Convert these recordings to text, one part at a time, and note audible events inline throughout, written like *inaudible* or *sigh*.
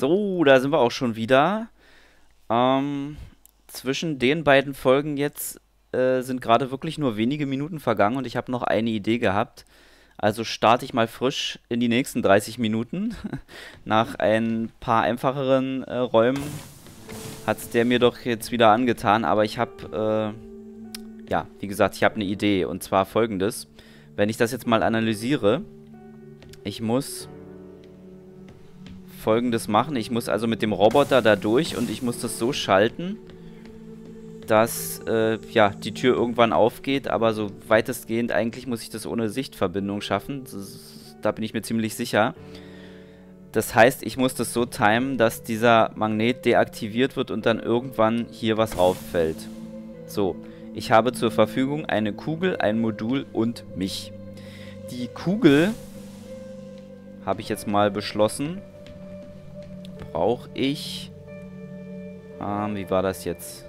So, da sind wir auch schon wieder. Ähm, zwischen den beiden Folgen jetzt äh, sind gerade wirklich nur wenige Minuten vergangen und ich habe noch eine Idee gehabt. Also starte ich mal frisch in die nächsten 30 Minuten. *laughs* Nach ein paar einfacheren äh, Räumen hat es der mir doch jetzt wieder angetan. Aber ich habe, äh, ja, wie gesagt, ich habe eine Idee. Und zwar folgendes. Wenn ich das jetzt mal analysiere, ich muss folgendes machen. Ich muss also mit dem Roboter da durch und ich muss das so schalten, dass äh, ja, die Tür irgendwann aufgeht, aber so weitestgehend eigentlich muss ich das ohne Sichtverbindung schaffen. Das, da bin ich mir ziemlich sicher. Das heißt, ich muss das so timen, dass dieser Magnet deaktiviert wird und dann irgendwann hier was rauffällt. So, ich habe zur Verfügung eine Kugel, ein Modul und mich. Die Kugel habe ich jetzt mal beschlossen, brauche ich... Ähm, wie war das jetzt?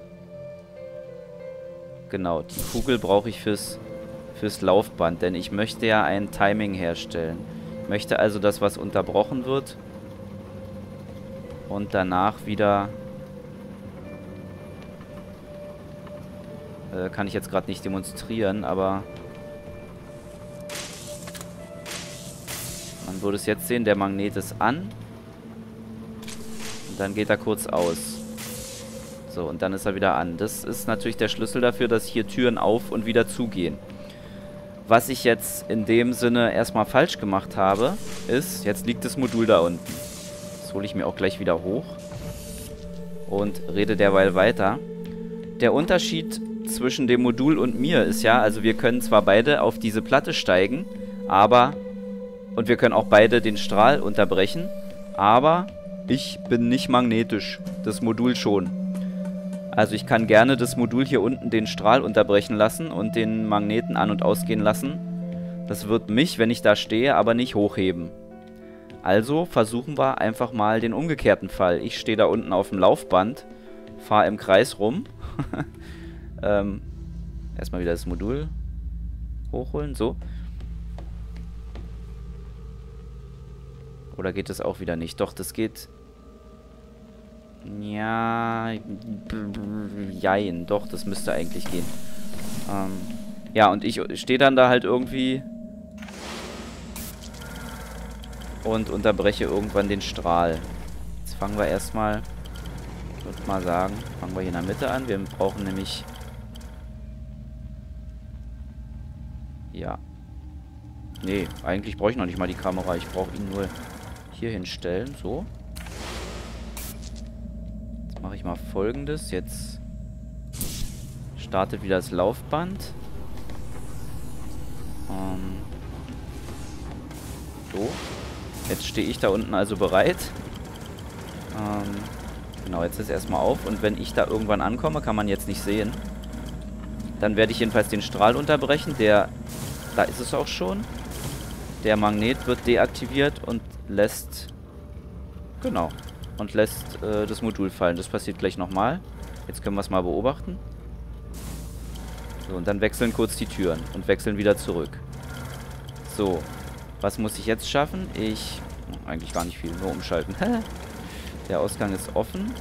Genau, die Kugel brauche ich fürs, fürs Laufband, denn ich möchte ja ein Timing herstellen. Ich möchte also, dass was unterbrochen wird und danach wieder... Äh, kann ich jetzt gerade nicht demonstrieren, aber... Man würde es jetzt sehen, der Magnet ist an dann geht er kurz aus. So, und dann ist er wieder an. Das ist natürlich der Schlüssel dafür, dass hier Türen auf und wieder zugehen. Was ich jetzt in dem Sinne erstmal falsch gemacht habe, ist, jetzt liegt das Modul da unten. Das hole ich mir auch gleich wieder hoch. Und rede derweil weiter. Der Unterschied zwischen dem Modul und mir ist ja, also wir können zwar beide auf diese Platte steigen, aber, und wir können auch beide den Strahl unterbrechen, aber ich bin nicht magnetisch. Das Modul schon. Also ich kann gerne das Modul hier unten den Strahl unterbrechen lassen und den Magneten an- und ausgehen lassen. Das wird mich, wenn ich da stehe, aber nicht hochheben. Also versuchen wir einfach mal den umgekehrten Fall. Ich stehe da unten auf dem Laufband, fahre im Kreis rum. *laughs* ähm, erstmal wieder das Modul hochholen, so. Oder geht das auch wieder nicht? Doch, das geht... Ja... Jein, doch, das müsste eigentlich gehen. Ähm, ja, und ich stehe dann da halt irgendwie... Und unterbreche irgendwann den Strahl. Jetzt fangen wir erstmal... Ich würde mal sagen, fangen wir hier in der Mitte an. Wir brauchen nämlich... Ja. Nee, eigentlich brauche ich noch nicht mal die Kamera. Ich brauche ihn nur hier hinstellen. So. Jetzt mache ich mal folgendes. Jetzt startet wieder das Laufband. Ähm so. Jetzt stehe ich da unten also bereit. Ähm genau, jetzt ist erstmal auf. Und wenn ich da irgendwann ankomme, kann man jetzt nicht sehen. Dann werde ich jedenfalls den Strahl unterbrechen. Der, da ist es auch schon. Der Magnet wird deaktiviert und lässt... Genau. Und lässt äh, das Modul fallen. Das passiert gleich nochmal. Jetzt können wir es mal beobachten. So, und dann wechseln kurz die Türen. Und wechseln wieder zurück. So. Was muss ich jetzt schaffen? Ich... Eigentlich gar nicht viel. Nur umschalten. *laughs* Der Ausgang ist offen.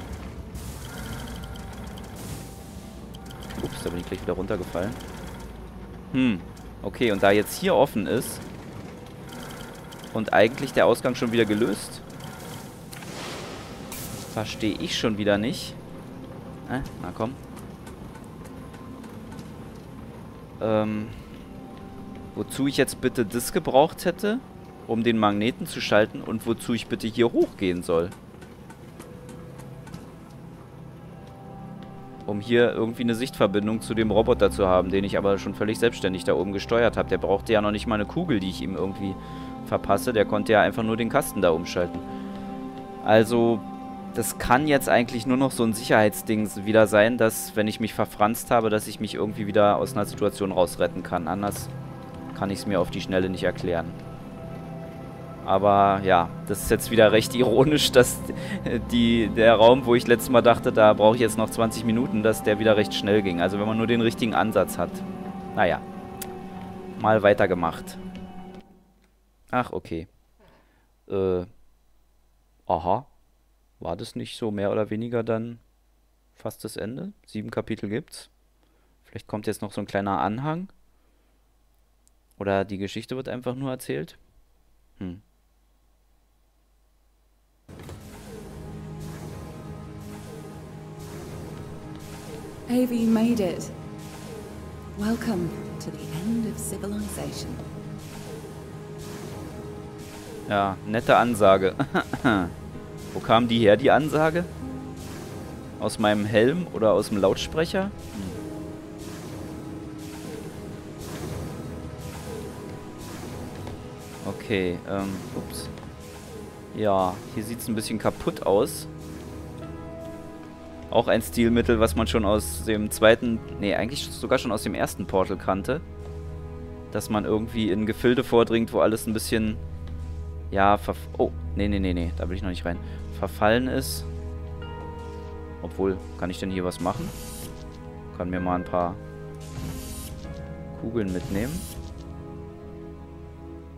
Ups, da bin ich gleich wieder runtergefallen. Hm. Okay, und da jetzt hier offen ist, und eigentlich der Ausgang schon wieder gelöst. Verstehe ich schon wieder nicht. Äh, na komm. Ähm, wozu ich jetzt bitte das gebraucht hätte, um den Magneten zu schalten und wozu ich bitte hier hochgehen soll. Um hier irgendwie eine Sichtverbindung zu dem Roboter zu haben, den ich aber schon völlig selbstständig da oben gesteuert habe. Der brauchte ja noch nicht mal eine Kugel, die ich ihm irgendwie verpasse. Der konnte ja einfach nur den Kasten da umschalten. Also, das kann jetzt eigentlich nur noch so ein Sicherheitsding wieder sein, dass, wenn ich mich verfranst habe, dass ich mich irgendwie wieder aus einer Situation rausretten kann. Anders kann ich es mir auf die Schnelle nicht erklären. Aber ja, das ist jetzt wieder recht ironisch, *laughs* dass die, der Raum, wo ich letztes Mal dachte, da brauche ich jetzt noch 20 Minuten, dass der wieder recht schnell ging. Also wenn man nur den richtigen Ansatz hat. Naja, mal weitergemacht. Ach, okay. Äh, aha. war das nicht so mehr oder weniger dann fast das Ende? Sieben Kapitel gibt's. Vielleicht kommt jetzt noch so ein kleiner Anhang. Oder die Geschichte wird einfach nur erzählt. Hm. Ava, you made it. Welcome to the end of civilization. Ja, nette Ansage. *laughs* Wo kam die her, die Ansage? Aus meinem Helm oder aus dem Lautsprecher? Hm. Okay, ähm, ups. Ja, hier sieht es ein bisschen kaputt aus. Auch ein Stilmittel, was man schon aus dem zweiten, nee, eigentlich sogar schon aus dem ersten Portal kannte. Dass man irgendwie in Gefilde vordringt, wo alles ein bisschen, ja, verf oh, nee, nee, nee, nee, da will ich noch nicht rein. Verfallen ist. Obwohl, kann ich denn hier was machen? Kann mir mal ein paar Kugeln mitnehmen.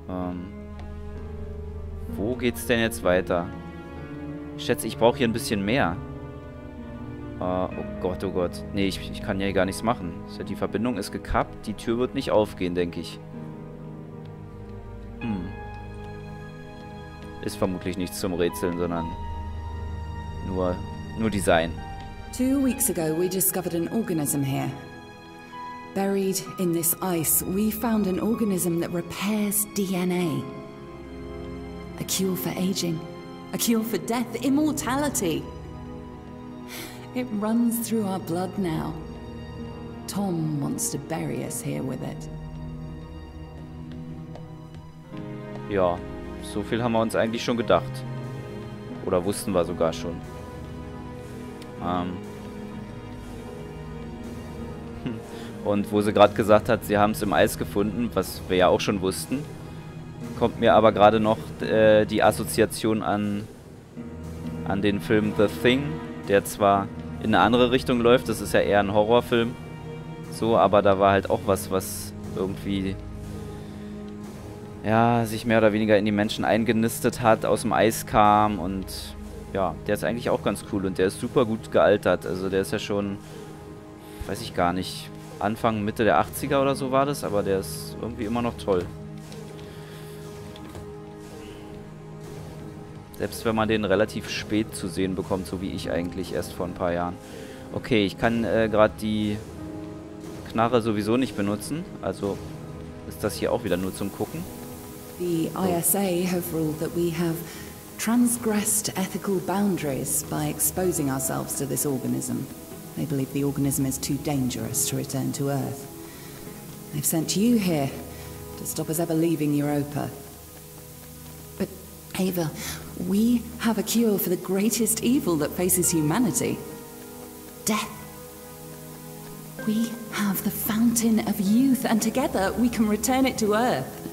Ähm, wo geht's denn jetzt weiter? Ich schätze, ich brauche hier ein bisschen mehr. Uh, oh Gott, oh Gott. Nee, ich, ich kann hier gar nichts machen. Die Verbindung ist gekappt. Die Tür wird nicht aufgehen, denke ich. Ist vermutlich nichts zum Rätseln, sondern nur, nur Design. Two weeks ago, we discovered an organism here. Buried in this ice, we found an organism that repairs DNA. A cure for aging. A cure for death. Immortality. It runs through our blood now. Tom wants to bury us here with it. Ja, so viel haben wir uns eigentlich schon gedacht. Oder wussten wir sogar schon. Ähm. *laughs* Und wo sie gerade gesagt hat, sie haben es im Eis gefunden, was wir ja auch schon wussten, kommt mir aber gerade noch äh, die Assoziation an, an den Film The Thing, der zwar in eine andere Richtung läuft. Das ist ja eher ein Horrorfilm. So, aber da war halt auch was, was irgendwie ja, sich mehr oder weniger in die Menschen eingenistet hat, aus dem Eis kam und ja, der ist eigentlich auch ganz cool und der ist super gut gealtert. Also der ist ja schon, weiß ich gar nicht, Anfang, Mitte der 80er oder so war das, aber der ist irgendwie immer noch toll. Selbst wenn man den relativ spät zu sehen bekommt, so wie ich eigentlich erst vor ein paar Jahren. Okay, ich kann äh, gerade die Knarre sowieso nicht benutzen. Also ist das hier auch wieder nur zum Gucken. The ISA have ruled that we have transgressed ethical boundaries by exposing ourselves to this organism. They believe the organism is too dangerous to return to Earth. They've sent you here to stop us ever leaving Europa. But, Ava, we have a cure for the greatest evil that faces humanity death. We have the fountain of youth, and together we can return it to Earth.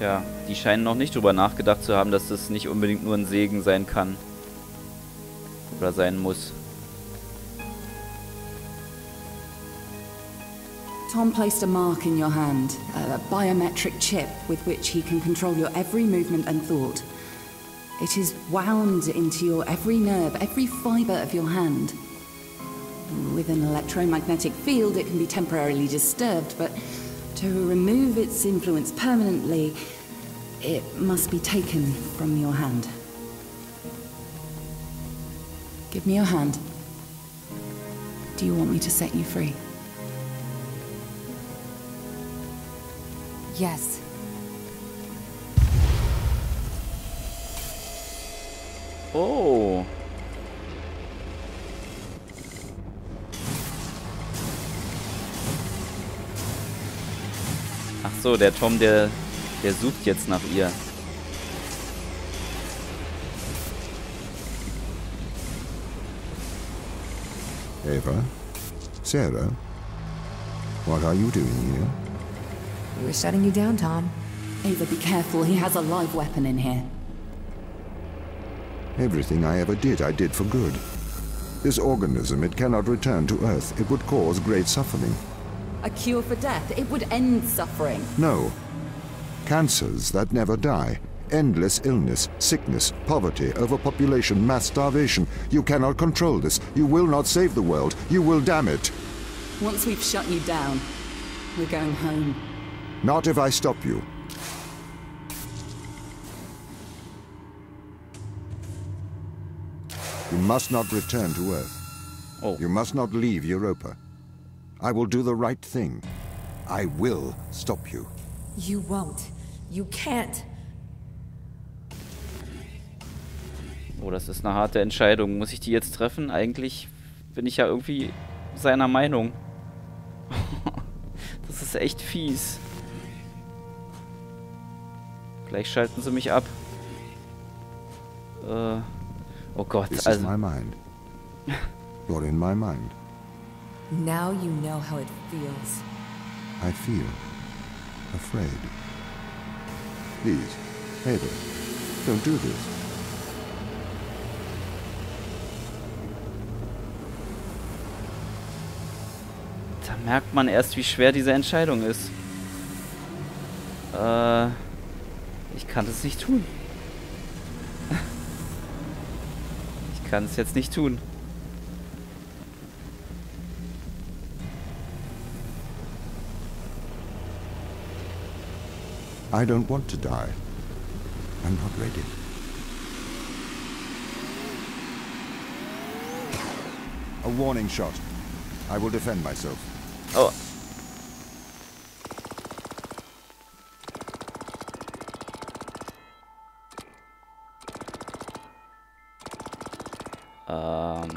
Tja, die scheinen noch nicht drüber nachgedacht zu haben, dass das nicht unbedingt nur ein Segen sein kann. Oder sein muss. Tom placed a mark in your hand, a biometric chip with which he can control your every movement and thought. It is wound into your every nerve, every fibre of your hand. With an electromagnetic field, it can be temporarily disturbed, but to remove its influence permanently, it must be taken from your hand. Give me your hand. Do you want me to set you free? Yes. Oh. So, der Tom, der, der sucht jetzt nach ihr. Ava? Sarah? What are you doing here? We were shutting you down, Tom. Ava, be careful. He has a live weapon in here. Everything I ever did, I did for good. This organism, it cannot return to Earth. It would cause great suffering. A cure for death. It would end suffering. No. Cancers that never die. Endless illness, sickness, poverty, overpopulation, mass starvation. You cannot control this. You will not save the world. You will damn it. Once we've shut you down, we're going home. Not if I stop you. You must not return to Earth. Oh. You must not leave Europa. I will do the right thing. I will stop you. You won't. You can't. Oh, das ist eine harte Entscheidung. Muss ich die jetzt treffen? Eigentlich bin ich ja irgendwie seiner Meinung. *laughs* das ist echt fies. Gleich schalten sie mich ab. Äh, oh Gott, This is also... my mind. *laughs* You're in my mind. Now you know how it feels. I feel afraid. Please, Ava, don't do this. Da merkt man erst, wie schwer diese Entscheidung ist. Äh, ich kann es nicht tun. *laughs* Ich kann es jetzt nicht tun. I don't want to die. I'm not ready. A warning shot. I will defend myself. Oh. Ähm.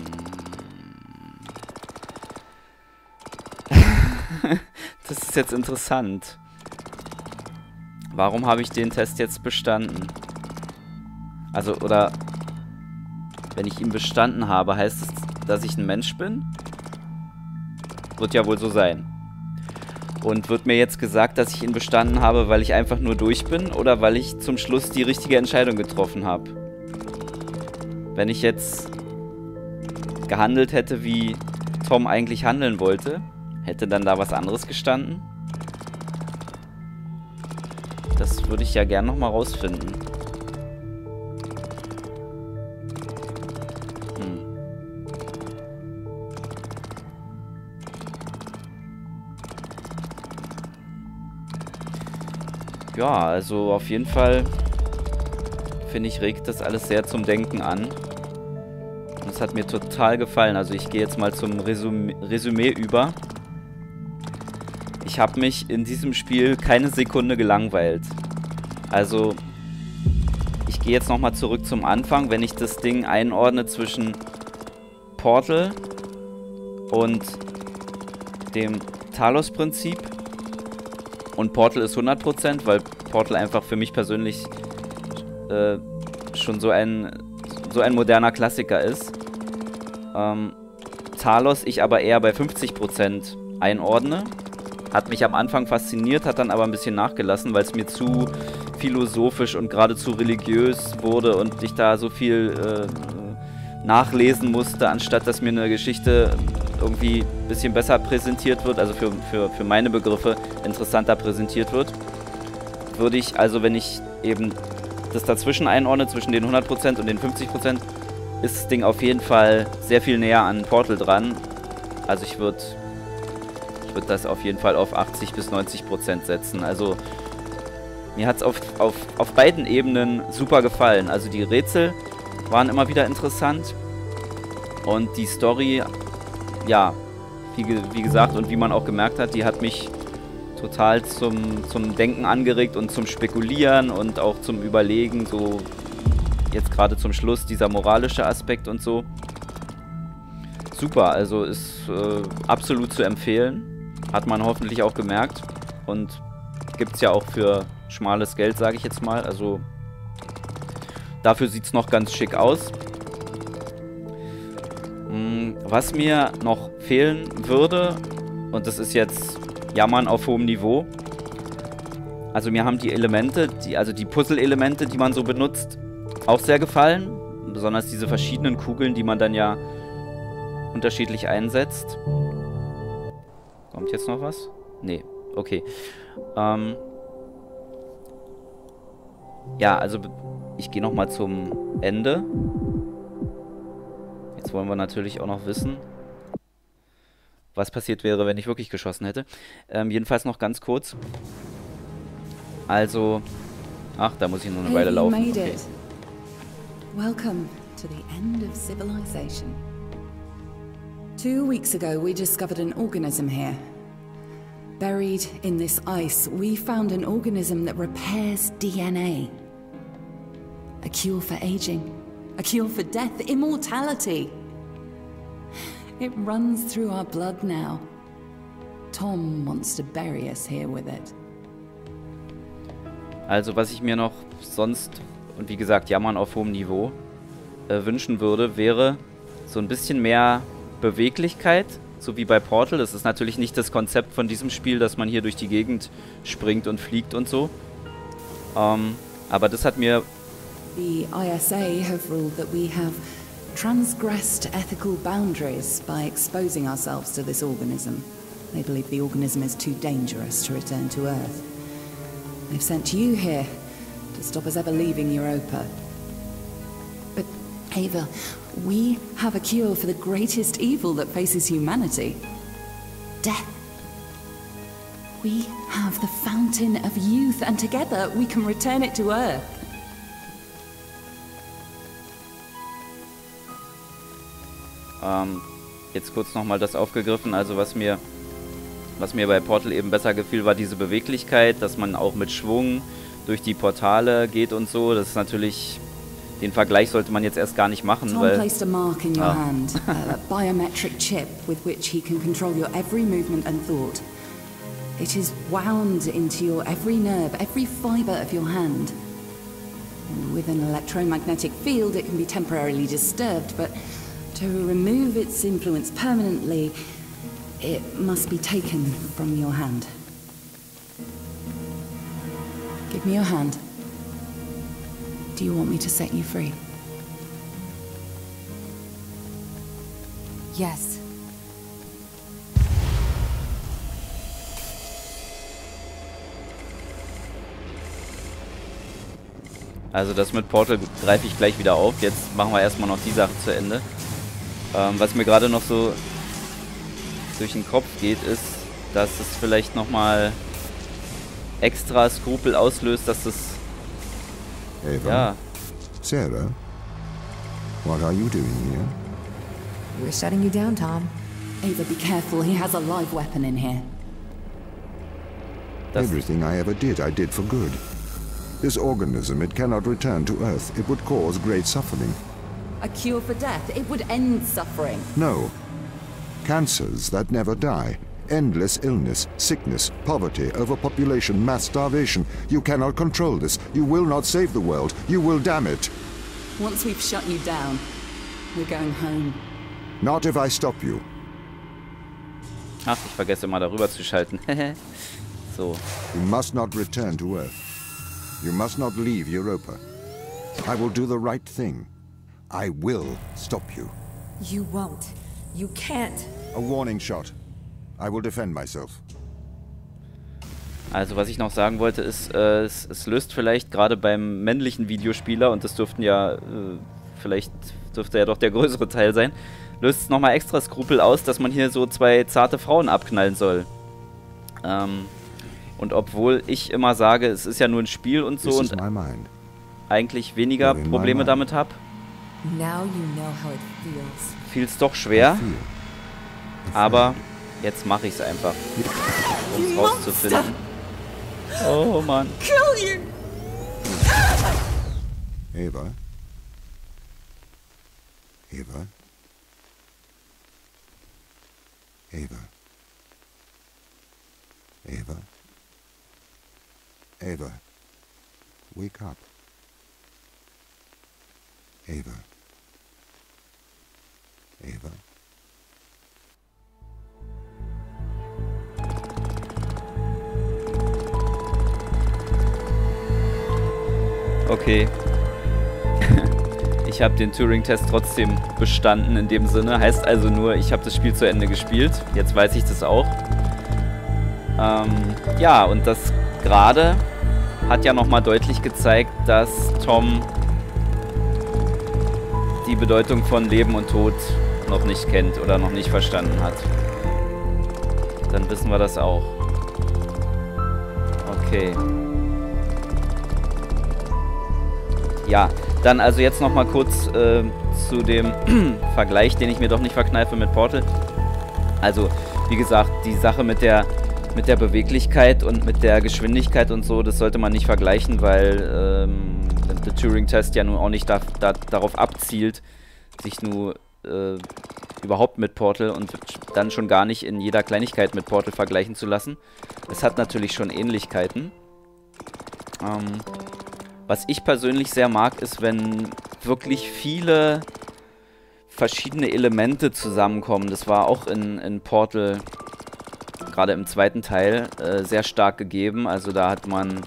*laughs* das ist jetzt interessant. Warum habe ich den Test jetzt bestanden? Also, oder... Wenn ich ihn bestanden habe, heißt es, dass ich ein Mensch bin? Wird ja wohl so sein. Und wird mir jetzt gesagt, dass ich ihn bestanden habe, weil ich einfach nur durch bin oder weil ich zum Schluss die richtige Entscheidung getroffen habe? Wenn ich jetzt gehandelt hätte, wie Tom eigentlich handeln wollte, hätte dann da was anderes gestanden? Das würde ich ja gern nochmal rausfinden. Hm. Ja, also auf jeden Fall finde ich, regt das alles sehr zum Denken an. Und es hat mir total gefallen. Also ich gehe jetzt mal zum Resümee, Resümee über. Ich habe mich in diesem Spiel keine Sekunde gelangweilt. Also ich gehe jetzt nochmal zurück zum Anfang, wenn ich das Ding einordne zwischen Portal und dem Talos-Prinzip. Und Portal ist 100%, weil Portal einfach für mich persönlich äh, schon so ein, so ein moderner Klassiker ist. Ähm, Talos ich aber eher bei 50% einordne. Hat mich am Anfang fasziniert, hat dann aber ein bisschen nachgelassen, weil es mir zu philosophisch und geradezu religiös wurde und ich da so viel äh, nachlesen musste, anstatt dass mir eine Geschichte irgendwie ein bisschen besser präsentiert wird, also für, für, für meine Begriffe interessanter präsentiert wird. Würde ich, also wenn ich eben das dazwischen einordne, zwischen den 100% und den 50%, ist das Ding auf jeden Fall sehr viel näher an Portal dran. Also ich würde ich würd das auf jeden Fall auf 80 bis 90% setzen. Also mir hat es auf, auf, auf beiden Ebenen super gefallen. Also die Rätsel waren immer wieder interessant. Und die Story, ja, wie, wie gesagt und wie man auch gemerkt hat, die hat mich total zum, zum Denken angeregt und zum Spekulieren und auch zum Überlegen, so jetzt gerade zum Schluss dieser moralische Aspekt und so. Super, also ist äh, absolut zu empfehlen. Hat man hoffentlich auch gemerkt. Und gibt es ja auch für schmales Geld, sage ich jetzt mal. Also dafür sieht es noch ganz schick aus. Hm, was mir noch fehlen würde, und das ist jetzt Jammern auf hohem Niveau. Also mir haben die Elemente, die, also die Puzzle-Elemente, die man so benutzt, auch sehr gefallen. Besonders diese verschiedenen Kugeln, die man dann ja unterschiedlich einsetzt. Kommt jetzt noch was? Nee, okay. Ähm ja, also ich gehe nochmal zum Ende. Jetzt wollen wir natürlich auch noch wissen, was passiert wäre, wenn ich wirklich geschossen hätte. Ähm, jedenfalls noch ganz kurz. Also, ach, da muss ich nur eine Weile laufen. Okay. Welcome to the end of civilization. Two weeks ago, we discovered an organism here. Buried in this ice, we found an organism that repairs DNA. A cure for aging, a cure for death, immortality. It runs through our blood now. Tom wants to bury us here with it. Also, was ich mir noch sonst, und wie gesagt, jammern auf hohem Niveau, äh, wünschen würde, wäre so ein bisschen mehr Beweglichkeit, so wie bei Portal. Das ist natürlich nicht das Konzept von diesem Spiel, dass man hier durch die Gegend springt und fliegt und so. Ähm, aber das hat mir... The ISA have ruled that we have transgressed ethical boundaries by exposing ourselves to this organism. They believe the organism is too dangerous to return to Earth. They've sent you here to stop us ever leaving Europa. But, Ava, we have a cure for the greatest evil that faces humanity death. We have the fountain of youth, and together we can return it to Earth. Ähm, jetzt kurz nochmal das aufgegriffen, also was mir, was mir bei Portal eben besser gefiel, war diese Beweglichkeit, dass man auch mit Schwung durch die Portale geht und so. Das ist natürlich Den Vergleich sollte man jetzt erst gar nicht machen, Tom weil... placed a mark in your Ah. hand, *laughs* a biometric chip with which he can control your every movement and thought. It is wound into your every nerve, every fiber of your hand. With an electromagnetic field, it can be temporarily disturbed, but to remove its influence permanently, it must be taken from your hand. Give me your hand. Do you want me to set you free? Yes. Also das mit Portal greife ich gleich wieder auf. Jetzt machen wir erstmal noch die Sache zu Ende. Ähm, was mir gerade noch so durch den Kopf geht, ist, dass es vielleicht nochmal extra Skrupel auslöst, dass es... Ava? Ja, Sarah? What are you doing here? We're shutting you down, Tom. Ava, be careful. He has a live weapon in here. das... Everything I ever did, I did for good. This organism, it cannot return to Earth. It would cause great suffering. A cure for death. It would end suffering. No. Cancers that never die. Endless illness, sickness, poverty, overpopulation, mass starvation. You cannot control this. You will not save the world. You will damn it. Once we've shut you down, we're going home. Not if I stop you. Ach, ich vergesse immer darüber zu schalten. *laughs* so, You must not return to Earth. You must not leave Europa. I will do the right thing. I will stop you. You won't. You can't. A warning shot. I will defend myself. also was ich noch sagen wollte ist, äh, es, es löst vielleicht gerade beim männlichen Videospieler, und das dürften ja, äh, vielleicht dürfte ja doch der größere Teil sein, löst es nochmal extra Skrupel aus, dass man hier so zwei zarte Frauen abknallen soll. Ähm, und obwohl ich immer sage, es ist ja nur ein Spiel und so und eigentlich weniger Probleme damit habe, fiel es doch schwer. Aber jetzt mache ich es einfach, um es rauszufinden. Oh Mann. Kill you! Ava? Ava? Ava? Ava? Ava? Wake up. Ava? Ava? Okay. *laughs* Ich habe den Turing-Test trotzdem bestanden in dem Sinne. Heißt also nur, ich habe das Spiel zu Ende gespielt. Jetzt weiß ich das auch. Ähm, ja, und das gerade hat ja nochmal deutlich gezeigt, dass Tom die Bedeutung von Leben und Tod noch nicht kennt oder noch nicht verstanden hat. Dann wissen wir das auch. Okay. Ja, dann also jetzt nochmal kurz äh, zu dem *clears throat* Vergleich, den ich mir doch nicht verkneife mit Portal. Also, wie gesagt, die Sache mit der mit der Beweglichkeit und mit der Geschwindigkeit und so, das sollte man nicht vergleichen, weil ähm, der Turing-Test ja nun auch nicht da, da, darauf abzielt, sich nur äh, überhaupt mit Portal und dann schon gar nicht in jeder Kleinigkeit mit Portal vergleichen zu lassen. Es hat natürlich schon Ähnlichkeiten. Ähm, was ich persönlich sehr mag, ist, wenn wirklich viele verschiedene Elemente zusammenkommen. Das war auch in, in Portal, gerade im zweiten Teil, äh, sehr stark gegeben. Also da hat man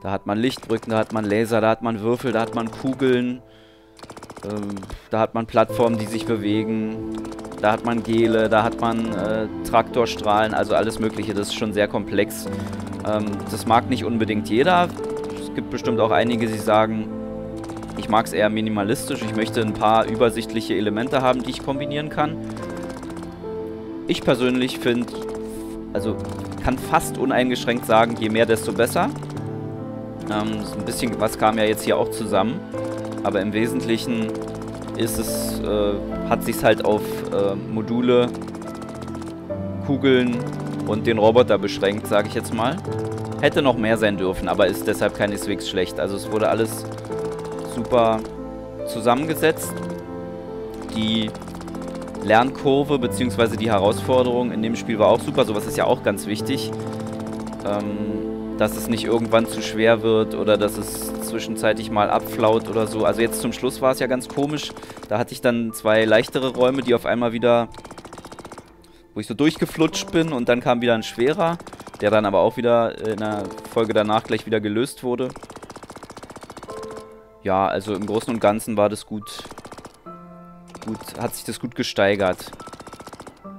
da hat man Lichtbrücken, da hat man Laser, da hat man Würfel, da hat man Kugeln. Ähm, da hat man Plattformen, die sich bewegen. Da hat man Gele, da hat man äh, Traktorstrahlen, also alles mögliche. Das ist schon sehr komplex. Ähm, das mag nicht unbedingt jeder. Es gibt bestimmt auch einige, die sagen, ich mag es eher minimalistisch. Ich möchte ein paar übersichtliche Elemente haben, die ich kombinieren kann. Ich persönlich finde, also kann fast uneingeschränkt sagen, je mehr, desto besser. Ähm, so ein bisschen was kam ja jetzt hier auch zusammen. Aber im Wesentlichen ist es, äh, hat sich halt auf äh, Module, Kugeln und den Roboter beschränkt, sage ich jetzt mal. Hätte noch mehr sein dürfen, aber ist deshalb keineswegs schlecht. Also es wurde alles super zusammengesetzt. Die Lernkurve bzw. die Herausforderung in dem Spiel war auch super. Sowas ist ja auch ganz wichtig. Ähm, dass es nicht irgendwann zu schwer wird oder dass es zwischenzeitlich mal abflaut oder so. Also jetzt zum Schluss war es ja ganz komisch. Da hatte ich dann zwei leichtere Räume, die auf einmal wieder, wo ich so durchgeflutscht bin und dann kam wieder ein schwerer, der dann aber auch wieder in der Folge danach gleich wieder gelöst wurde. Ja, also im Großen und Ganzen war das gut, gut, hat sich das gut gesteigert.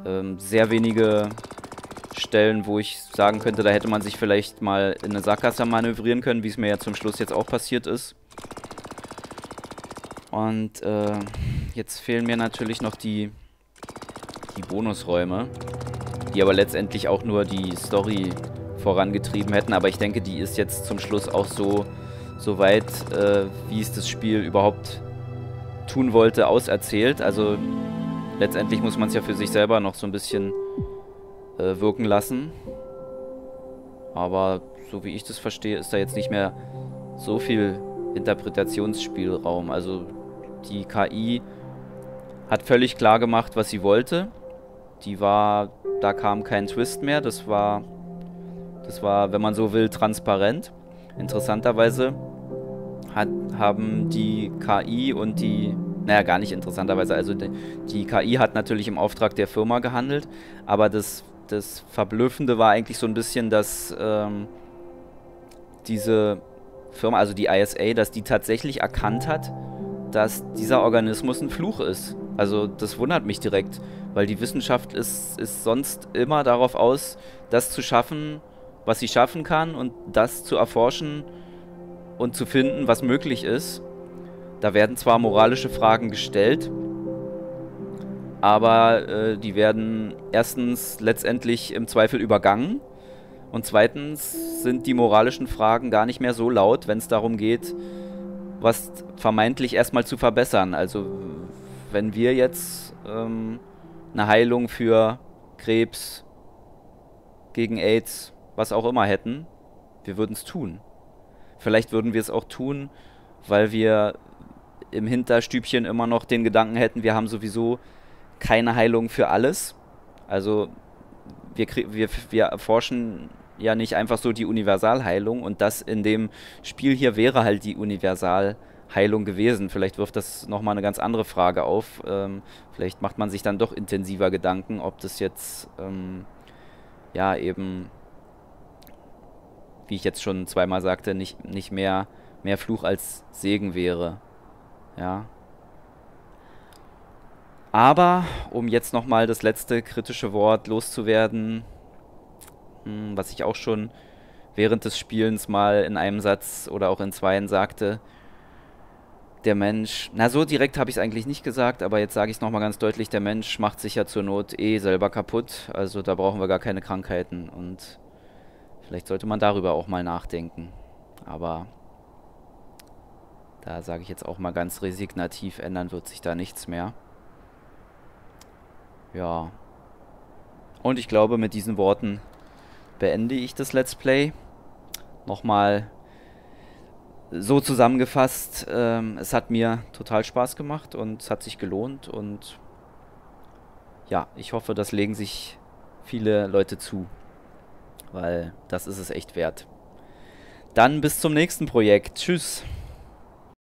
Ähm, sehr wenige Stellen, wo ich sagen könnte, da hätte man sich vielleicht mal in eine Sackgasse manövrieren können, wie es mir ja zum Schluss jetzt auch passiert ist. Und äh, jetzt fehlen mir natürlich noch die, die Bonusräume, die aber letztendlich auch nur die Story vorangetrieben hätten. Aber ich denke, die ist jetzt zum Schluss auch so, so weit, äh, wie es das Spiel überhaupt tun wollte, auserzählt. Also letztendlich muss man es ja für sich selber noch so ein bisschen äh, wirken lassen. Aber so wie ich das verstehe, ist da jetzt nicht mehr so viel Interpretationsspielraum. Also die KI hat völlig klar gemacht, was sie wollte. Die war, da kam kein Twist mehr. Das war, das war, wenn man so will, transparent. Interessanterweise hat, haben die KI und die naja, gar nicht interessanterweise. Also die, die, KI hat natürlich im Auftrag der Firma gehandelt, aber das das Verblüffende war eigentlich so ein bisschen, dass ähm, diese Firma, also die ISA, dass die tatsächlich erkannt hat, dass dieser Organismus ein Fluch ist. Also das wundert mich direkt, weil die Wissenschaft ist, ist sonst immer darauf aus, das zu schaffen, was sie schaffen kann und das zu erforschen und zu finden, was möglich ist. Da werden zwar moralische Fragen gestellt, aber äh, die werden erstens letztendlich im Zweifel übergangen und zweitens sind die moralischen Fragen gar nicht mehr so laut, wenn es darum geht, was vermeintlich erstmal zu verbessern. Also wenn wir jetzt ähm, eine Heilung für Krebs, gegen AIDS, was auch immer hätten, wir würden es tun. Vielleicht würden wir es auch tun, weil wir im Hinterstübchen immer noch den Gedanken hätten, wir haben sowieso keine Heilung für alles. Also wir, wir, wir erforschen ja nicht einfach so die Universalheilung und das in dem Spiel hier wäre halt die Universalheilung gewesen. Vielleicht wirft das nochmal eine ganz andere Frage auf. Ähm, vielleicht macht man sich dann doch intensiver Gedanken, ob das jetzt ähm, ja eben, wie ich jetzt schon zweimal sagte, nicht, nicht mehr, mehr Fluch als Segen wäre. Ja, aber, um jetzt nochmal das letzte kritische Wort loszuwerden, hm, was ich auch schon während des Spielens mal in einem Satz oder auch in zweien sagte. Der Mensch, na so direkt habe ich es eigentlich nicht gesagt, aber jetzt sage ich es nochmal ganz deutlich, der Mensch macht sich ja zur Not eh selber kaputt, also da brauchen wir gar keine Krankheiten und vielleicht sollte man darüber auch mal nachdenken. Aber da sage ich jetzt auch mal ganz resignativ, ändern wird sich da nichts mehr. Ja. Und ich glaube, mit diesen Worten beende ich das Let's Play. Nochmal so zusammengefasst, ähm, es hat mir total Spaß gemacht und es hat sich gelohnt und ja, ich hoffe, das legen sich viele Leute zu, weil das ist es echt wert. Dann bis zum nächsten Projekt. Tschüss.